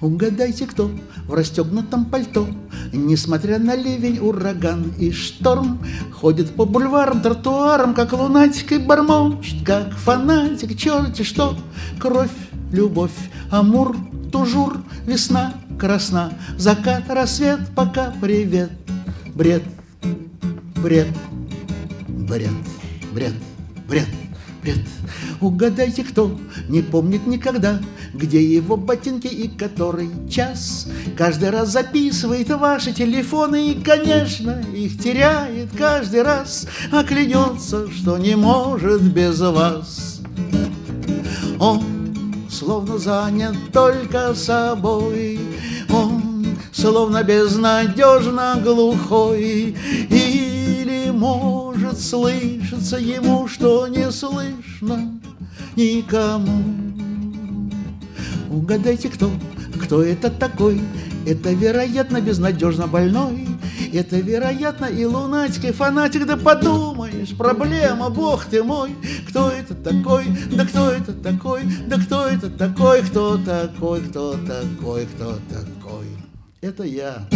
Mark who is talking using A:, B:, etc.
A: Угадайте, кто в расстегнутом пальто, Несмотря на ливень, ураган и шторм, Ходит по бульварам, тротуарам, Как лунатик и бормочет, Как фанатик, черти что, Кровь, любовь, амур, тужур, Весна красна, закат, рассвет, Пока привет, бред, бред, бред, бред, бред, бред. Угадайте, кто не помнит никогда, где его ботинки и который час. Каждый раз записывает ваши телефоны и, конечно, их теряет каждый раз, а клянется, что не может без вас. Он словно занят только собой, он словно безнадежно глухой, или может слышаться ему, что не слышно никому. Угадайте, кто, кто это такой? Это, вероятно, безнадежно больной. Это, вероятно, и лунатик, и фанатик. Да подумаешь, проблема, бог ты мой. Кто это такой? Да кто это такой? Да кто это такой? Кто такой? Кто такой? Кто такой? Это я.